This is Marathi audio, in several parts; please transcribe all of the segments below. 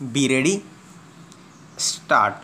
Be ready. स्टार्ट.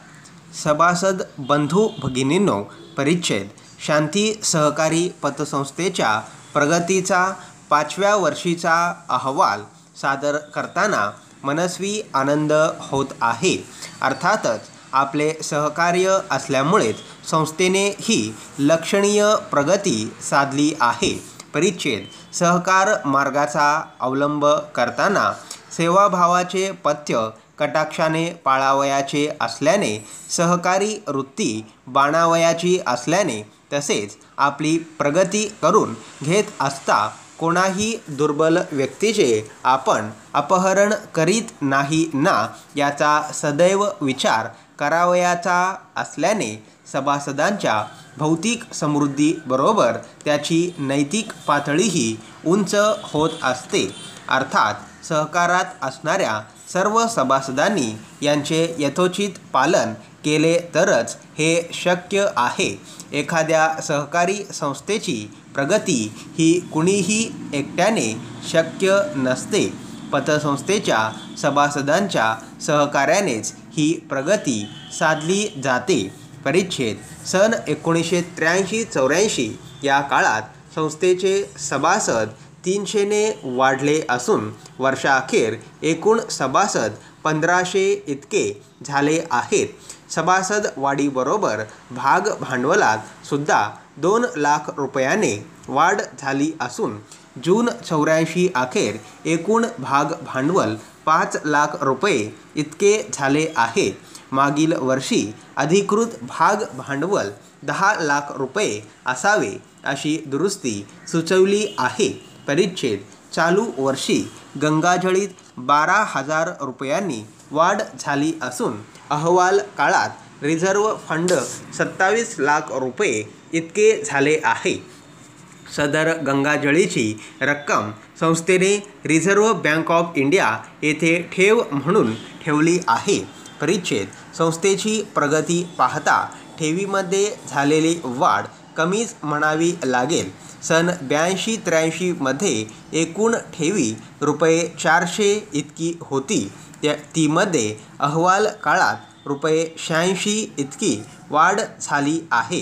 सभासद बंधू भगिनींनो परिच्छेद. शांती सहकारी पतसंस्थेच्या प्रगतीचा पाचव्या वर्षीचा अहवाल सादर करताना मनस्वी आनंद होत आहे. अर्थातच आपले सहकार्य असल्यामुळेच संस्थेने ही लक्षणीय प्रगती साधली आहे. परिच्छेद. सहकार मार्गाचा अवलंब करताना सेवाभावाचे पथ्य कटाक्षाने पाळावयाचे असल्याने सहकारी वृत्ती बाणावयाची असल्याने तसेच आपली प्रगती करून घेत असता कोणाही दुर्बल व्यक्तीचे आपण अपहरण करीत नाही ना याचा सदैव विचार करावयाचा असल्याने सभासदांच्या भौतिक समृद्धीबरोबर त्याची नैतिक पातळीही उंच होत असते. अर्थात सहकारात असणाऱ्या सर्व सभासदांनी यांचे यथोचित पालन केले तरच हे शक्य आहे. एखाद्या सहकारी संस्थेची प्रगती ही कुणीही एकट्याने शक्य नसते. पतसंस्थेच्या सभासदांच्या सहकार्यानेच ही प्रगती साधली जाते. परिच्छेद सन एकोणीसशे त्र्याऐंशी चौऱ्याऐंशी या काळात संस्थेचे सभासद तीनशेने वाढले असून वर्षाअखेर एकूण सभासद पंधराशे इतके झाले आहेत. सभासद वाढीबरोबर भाग भांडवलात सुद्धा दोन लाख रुपयाने वाढ झाली असून जून चौऱ्याऐंशी अखेर एकूण भाग भांडवल पाच लाख रुपये इतके झाले आहे. मागील वर्षी अधिकृत भाग भांडवल दहा लाख रुपये असावे अशी दुरुस्ती सुचवली आहे. परिच्छेद चालू वर्षी गंगाजळीत बारा हजार रुपयांनी वाढ झाली असून अहवाल काळात रिझर्व्ह फंड सत्तावीस लाख रुपये इतके झाले आहे. सदर गंगाजळीची रक्कम संस्थेने रिझर्व्ह बँक ऑफ इंडिया येथे ठेव म्हणून ठेवली आहे. परिच्छेद संस्थेची प्रगती पाहता ठेवीमध्ये झालेली वाढ कमीच म्हणावी लागेल. सन ब्याऐंशी त्र्याऐंशीमध्ये एकूण ठेवी रुपये चारशे इतकी होती. त्या तीमध्ये अहवाल काळात रुपये शहाऐंशी इतकी वाढ झाली आहे.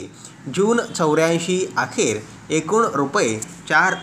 जून चौऱ्याऐंशी अखेर एकूण रुपये चार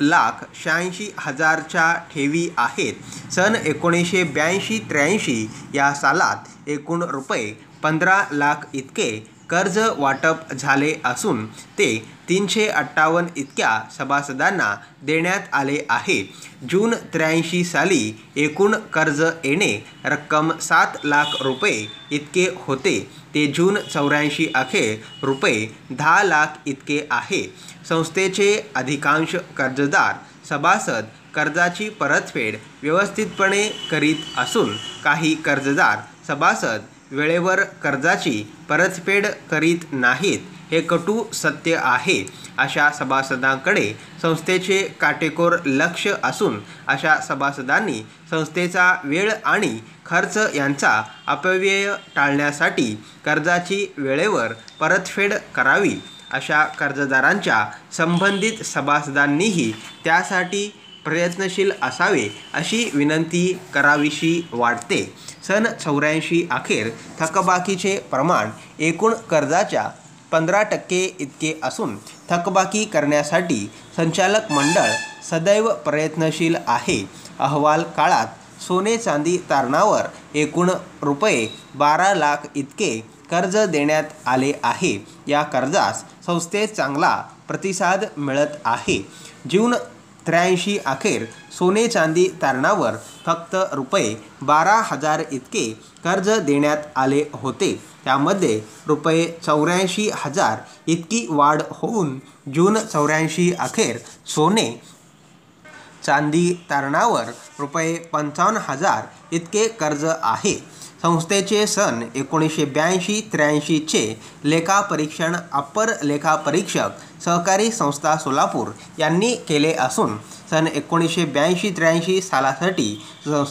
लाख शहाऐंशी हजारच्या ठेवी आहेत. सन एकोणीसशे ब्याऐंशी त्र्याऐंशी या सालात एकूण रुपये पंधरा लाख इतके कर्ज वाटप झाले असून ते तीनशे अठ्ठावन्न इतक्या सभासदांना देण्यात आले आहे. जून त्र्याऐंशी साली एकूण कर्ज येणे रक्कम सात लाख रुपये इतके होते. ते जून चौऱ्याऐंशी अखेर रुपये दहा लाख इतके आहे. संस्थेचे अधिकांश कर्जदार सभासद कर्जाची परतफेड व्यवस्थितपणे करीत असून काही कर्जदार सभासद वेळेवर कर्जाची परतफेड करीत नाहीत हे कटू सत्य आहे अशा सभासदांकडे संस्थेचे काटेकोर लक्ष असून अशा सभासदांनी संस्थेचा वेळ आणि खर्च यांचा अपव्यय टाळण्यासाठी कर्जाची वेळेवर परतफेड करावी अशा कर्जदारांच्या संबंधित सभासदांनीही त्यासाठी प्रयत्नशील असावे अशी विनंती करावीशी वाटते. सन चौऱ्याऐंशी अखेर थकबाकीचे प्रमाण एकूण कर्जाच्या पंधरा टक्के इतके असून थकबाकी करण्यासाठी संचालक मंडळ सदैव प्रयत्नशील आहे. अहवाल काळात सोने चांदी तारणावर एकूण रुपये बारा लाख इतके कर्ज देण्यात आले आहे. या कर्जास संस्थेत चांगला प्रतिसाद मिळत आहे. जून त्र्याऐंशी अखेर सोने चांदी तारणावर फक्त रुपये बारा हजार इतके कर्ज देण्यात आले होते. त्यामध्ये रुपये चौऱ्याऐंशी हजार इतकी वाढ होऊन जून चौऱ्याऐंशी अखेर सोने चांदी तारणावर रुपये पंचावन्न हजार इतके कर्ज आहे. संस्थेचे सन एकोणीसशे ब्याऐंशी त्र्याऐंशीचे लेखापरीक्षण अप्पर लेखापरीक्षक सहकारी संस्था सोलापूर यांनी केले असून सन एकोणीसशे ब्याऐंशी त्र्याऐंशी सालासाठी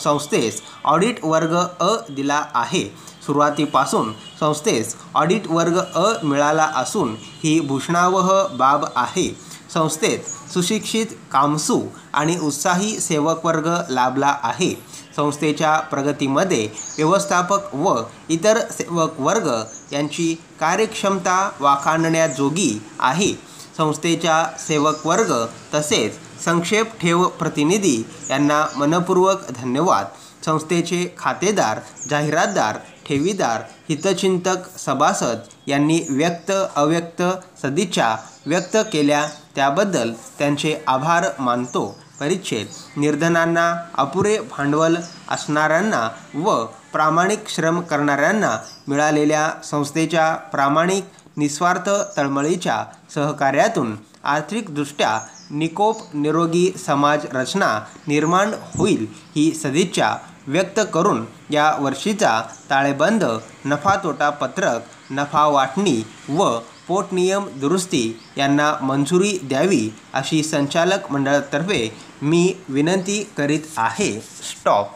संस्थेस ऑडिट वर्ग अ दिला आहे. सुरुवातीपासून संस्थेस ऑडिट वर्ग अ मिळाला असून ही भूषणावह बाब आहे. संस्थेत सुशिक्षित कामसू आणि उत्साही सेवकवर्ग लाभला आहे. संस्थेच्या प्रगतीमध्ये व्यवस्थापक व इतर सेवक वर्ग यांची कार्यक्षमता वाखाणण्याजोगी आहे. संस्थेच्या सेवक वर्ग तसेच संक्षेप ठेव प्रतिनिधी यांना मनपूर्वक धन्यवाद. संस्थेचे खातेदार जाहिरातदार ठेवीदार हितचिंतक सभासद यांनी व्यक्त अव्यक्त सदिच्छा व्यक्त केल्या. त्याबद्दल त्यांचे आभार मानतो. परिच्छेद निर्धनांना अपुरे भांडवल असणाऱ्यांना व प्रामाणिक श्रम करणाऱ्यांना मिळालेल्या संस्थेच्या प्रामाणिक निस्वार्थ तळमळीच्या सहकार्यातून आर्थिकदृष्ट्या निकोप निरोगी समाज रचना निर्माण होईल ही सदिच्छा व्यक्त करून या वर्षीचा ताळेबंद नफा तोटा पत्रक नफा वाटणी व पोटनियम दुरुस्ती यांना मंजुरी द्यावी अशी संचालक मंडळातर्फे मी विनंती करीत आहे. स्टॉप.